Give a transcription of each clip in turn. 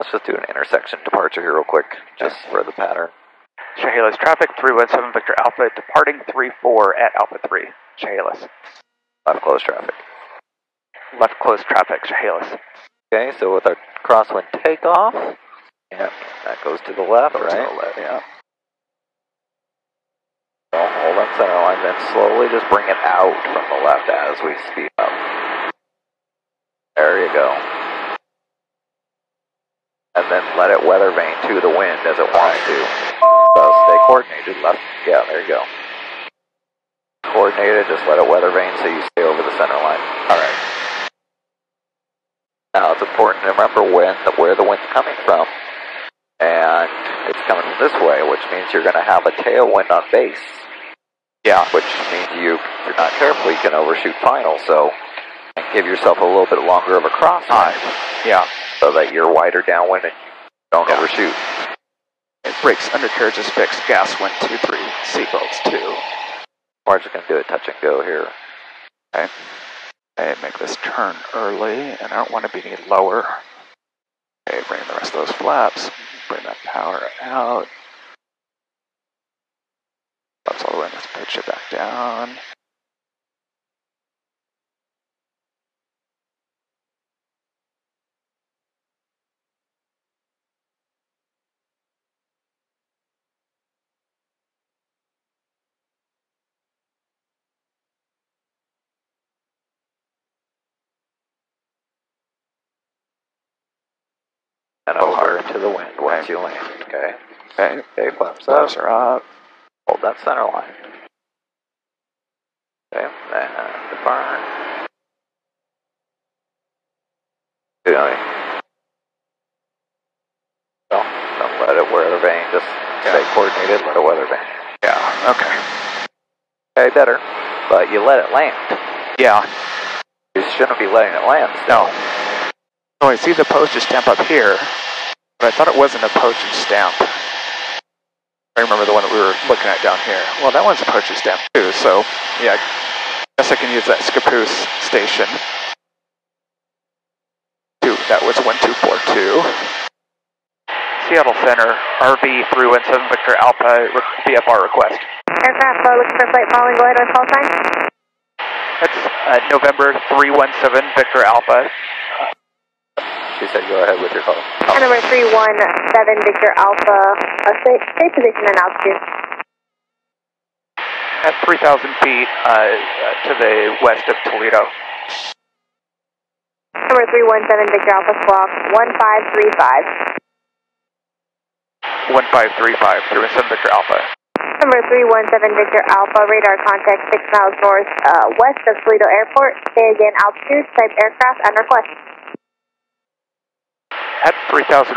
Let's just do an intersection departure here real quick, just for the pattern. Chehalis traffic 317 Victor Alpha departing 34 at Alpha 3. Chehalis. Left close traffic. Left close traffic, Chehalis. Okay, so with our crosswind takeoff, yeah, that goes to the left, Goes to right? the left, yeah. So hold on center line, then slowly just bring it out from the left as we speed up. There you go. And then let it weather vane to the wind as it wants to. So stay coordinated, left, yeah, there you go. Coordinated, just let it weather vane so you stay over the center line. Alright. Now it's important to remember when where the wind's coming from. And it's coming from this way, which means you're going to have a tailwind on base. Yeah. Which means you, if you're not careful, you can overshoot final. So and give yourself a little bit longer of a crosswind ah, Yeah. so that you're wider downwind and you don't Yeah. overshoot. Brakes, undercarriage is fixed, gas 1, 2, 3, seatbelts 2. We're just going to do a touch and go here. Okay. I make this turn early, and I don't want to be any lower. Okay, bring the rest of those flaps, bring that power out. Flaps all the way, let's pitch it back down. And over to the wind once you land. Okay. Okay, Okay, flaps up. are up. Hold that center line. Okay, and the burn. Doing. Don't, don't let it weather vane. Just stay coordinated. Let it weather vane. Yeah, okay. Okay, better. But you let it land. Yeah, You shouldn't be letting it land. no. Oh, I see the postage stamp up here, but I thought it wasn't a postage stamp. I remember the one that we were looking at down here. Well, that one's a postage stamp too, so yeah, I guess I can use that Scappoose station. Two, that was 1242. Seattle Center, RV 317 Victor Alpha, VFR request. Aircraft uh, looking for flight following, with call sign. That's uh, November 317 Victor Alpha. She said go ahead with your call. And number 317 Victor Alpha, uh, stay, stay position and altitude. At 3,000 feet uh, uh, to the west of Toledo. Number 317 Victor Alpha, squawk 1535. 1535 through 7 Victor Alpha. Number 317 Victor Alpha, radar contact 6 miles north uh, west of Toledo Airport. Say again, altitude, type aircraft, and request. At 3,100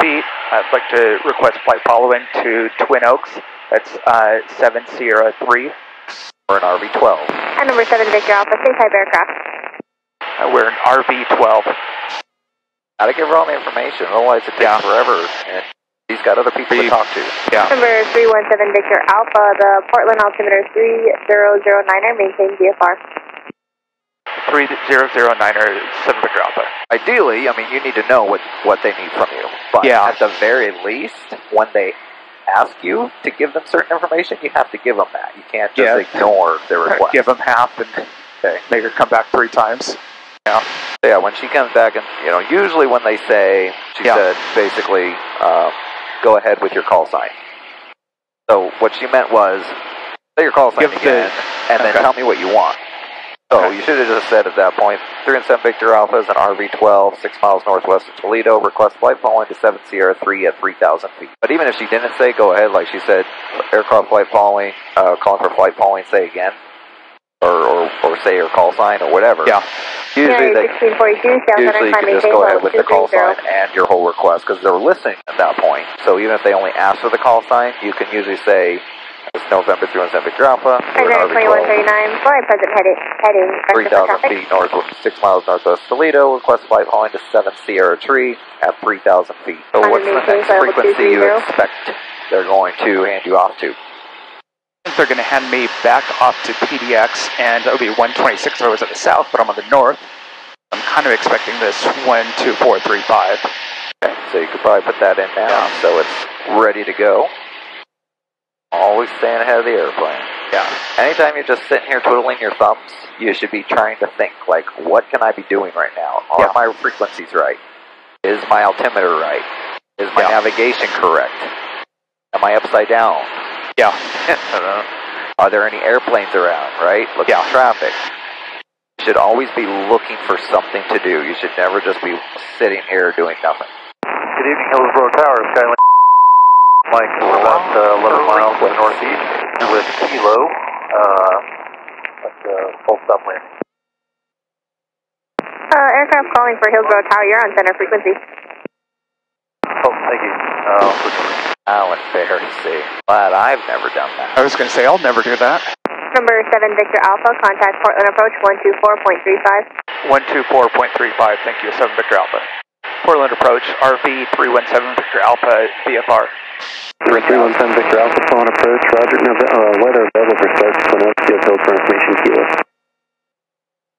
feet, I'd like to request flight following to Twin Oaks. That's uh, 7 Sierra 3. We're an RV-12. And number 7 Victor Alpha, say type aircraft. Uh, we're an RV 12. Gotta give her all the information, otherwise it takes Yeah. forever. And he's got other people to talk to. Yeah. Number 317 Victor Alpha, the Portland altimeter 3009er, maintain VFR. 3009er 7 Victor Alpha. Ideally, I mean, you need to know what, what they need from you. But Yeah. at the very least, when they ask you to give them certain information, you have to give them that. You can't just Yeah. ignore their request. Give them half and Okay. make her come back three times. So yeah, when she comes back and, you know, usually when they say, she Yeah. said, basically, uh, go ahead with your call sign. So what she meant was, say your call sign Give the- again, and then tell me what you want. So Okay. you should have just said at that point, 3 and 7 Victor Alpha is an RV-12, 6 miles northwest of Toledo, request flight following to 7 Sierra 3 at 3,000 feet. But even if she didn't say, go ahead, like she said, aircraft flight following, uh, calling for flight following, say again. Or, or, or say your call sign or whatever. Yeah. Usually they, usually you time can just maintain go level ahead with the call 230. sign and your whole request because they're listening at that point. So even if they only ask for the call sign, you can usually say, it's November 317 Victor Alpha, we're President an RV-12, 2139, go ahead, President heading, heading, direction 3,000 feet north, 6 miles northwest of Toledo, request flight following to 7 Sierra Tree at 3,000 feet. So Under what's the next frequency you 230. expect they're going to hand you off to? They're going to hand me back off to PDX, and that would be 126 if I was at the south, but I'm on the north. I'm kind of expecting this 12435. Okay, so So you could probably put that in now, Yeah. so it's ready to go. Always staying ahead of the airplane. Yeah. Anytime you're just sitting here twiddling your thumbs, you should be trying to think, like, what can I be doing right now? Are Yeah. my frequencies right? Is my altimeter right? Is my Yeah. navigation correct? Am I upside down? Yeah. I don't know. Are there any airplanes around, right? Look Yeah. at traffic. You should always be looking for something to do. You should never just be sitting here doing nothing. Good evening, Hillsboro Tower, Skylink. Mike, we're about uh, 11 miles to the northeast with Kilo. Uh, at uh, full stop landing. Uh, aircraft calling for Hillsboro Tower, you're on center frequency. Oh, thank you. Uh, How embarrassing. Glad I've never done that. I was going to say, I'll never do that. Number 7 Victor Alpha, contact Portland approach 124.35. 124.35, thank you, 7 Victor Alpha. Portland approach, RV 317 Victor Alpha, VFR. 317 Victor Alpha, phone approach, Roger. No, uh, weather available for start to up, give Hill for information, Kilo.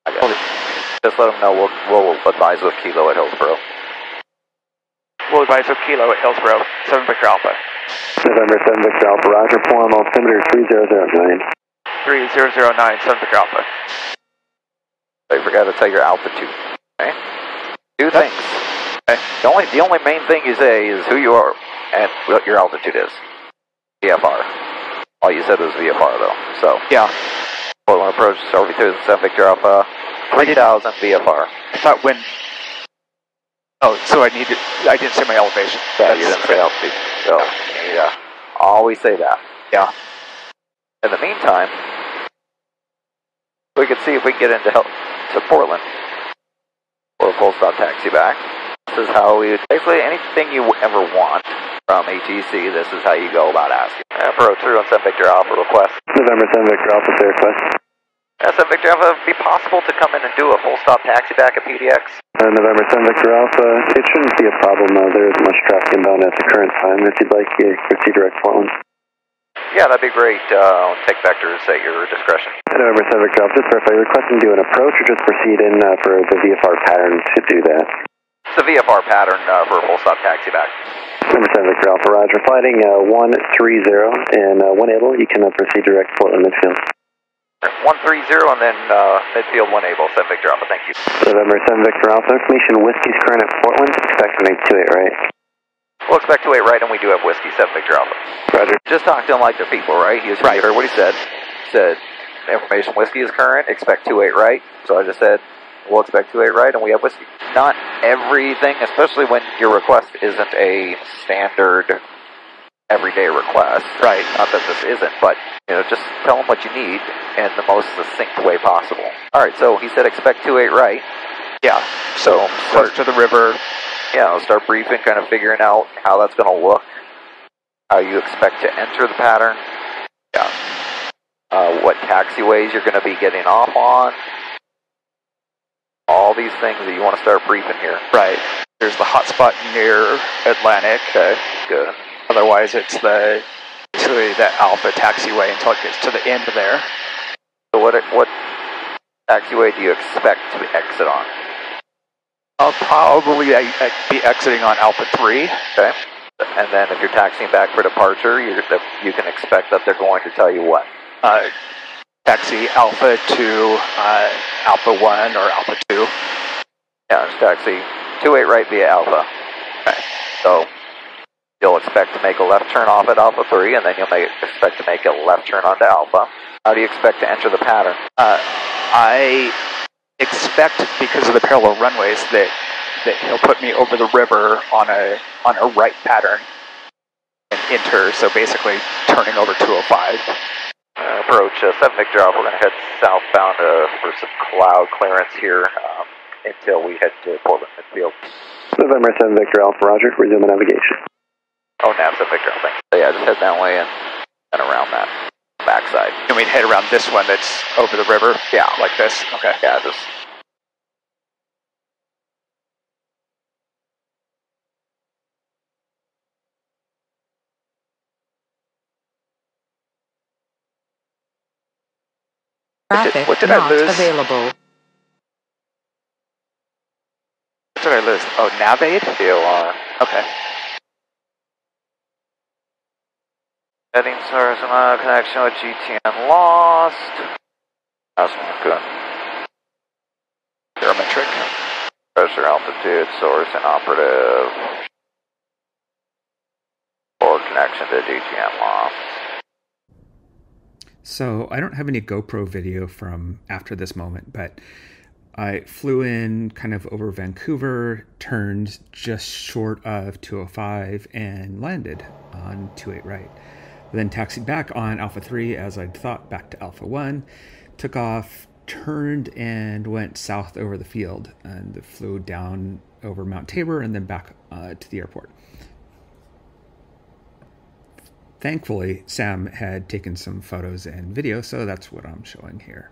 I got it. Just let them know we'll, we'll advise with Kilo at Hillsboro. We'll advise with Kilo at Hillsboro, 7 Victor Alpha. November 7 Victor Alpha, Roger. Form altimeter 3009. 3009, 7 Victor Alpha. So you forgot to tell your altitude. Okay? Two things. The only the only main thing you say is who you are and what your altitude is. VFR. All you said was VFR though. So Yeah. Portland approach RV seven Victor Alpha uh, three thousand VFR. I thought when. Oh, so I need to. I didn't say my elevation. Yeah, you didn't say altitude. So yeah. Always say that. Yeah. In the meantime, we can see if we can get into help to Portland. Or a full stop taxi back. This is how we basically anything you ever want from ATC, this is how you go about asking. For 317 Victor Alpha request. November 7 Victor Alpha, fair request. Uh, 7 Victor Alpha, be possible to come in and do a full stop taxi back at PDX? Uh, November 7 Victor Alpha, it shouldn't be a problem. Uh, there isn't much traffic inbound at the current time. If you'd like, you proceed direct Portland. Yeah, that'd be great. Uh, I'll take vectors at your discretion. November 7 Victor Alpha, just verify, requesting to do an approach or just proceed in uh, for the VFR pattern to do that. It's a VFR pattern uh, for a full stop taxi back. Number 7 Victor Alpha, Roger. Flighting uh, 130 and uh, 1 able, you can uh, proceed direct Portland midfield. 130 and then uh, midfield 1 able, 7 Victor Alpha, thank you. November 7 Victor Alpha, information Whiskey's current at Portland, expect to make 28 right. We'll expect to wait right, and we do have whiskey, 7 Victor Alpha. Roger. Just talk to him like they're people, right? He was, Right. You heard what he said. Said, information whiskey is current, expect 28 right. So I just said, we'll expect 28 right, and we have whiskey. Not everything, especially when your request isn't a standard everyday request. Right. Not that this isn't, but you know, just tell them what you need in the most succinct way possible. All right, so he said expect 28 right. Yeah. So Close start, to the river. yeah, I'll start briefing, kind of figuring out how that's going to look, how you expect to enter the pattern, Yeah. uh, what taxiways you're going to be getting off on, all these things that you want to start briefing here. Right. There's the hotspot near Atlantic. Okay, good. Otherwise, it's the basically the Alpha taxiway until it gets to the end there. So what what taxiway do you expect to exit on? I'll probably be exiting on Alpha 3. Okay. And then if you're taxiing back for departure, you're, you can expect that they're going to tell you what. Uh, taxi Alpha to uh, Alpha 1 or Alpha 2. Yeah, it's taxi 28 right via Alpha. Okay. So you'll expect to make a left turn off at Alpha 3, and then you'll make, expect to make a left turn onto Alpha. How do you expect to enter the pattern? Uh, I expect because of the parallel runways that that he'll put me over the river on a on a right pattern and enter. So basically, turning over 205. Approach uh, 7 Victor Alpha. We're going to head southbound uh, for some cloud clearance here um, until we head to Portland Midfield. November 7 Victor Alpha, Roger. Resume navigation. Oh, nav 7 Victor Alpha. thanks. So yeah, just head that way and, and around that backside. And we'd head around this one that's over the river. Yeah. like this. Okay. Yeah, just Traffic what did I not lose? available. What did I lose? Oh, Navade? DOR. Okay. Heading source uh, connection with GTN lost. That's good. Barometric. Pressure, altitude, source, inoperative. Forward connection to GTN lost. So I don't have any GoPro video from after this moment, but I flew in kind of over Vancouver, turned just short of 205, and landed on 28 right. Then taxied back on Alpha 3 as I'd thought back to Alpha 1, took off, turned, and went south over the field and flew down over Mount Tabor and then back uh, to the airport. Thankfully, Sam had taken some photos and video, so that's what I'm showing here.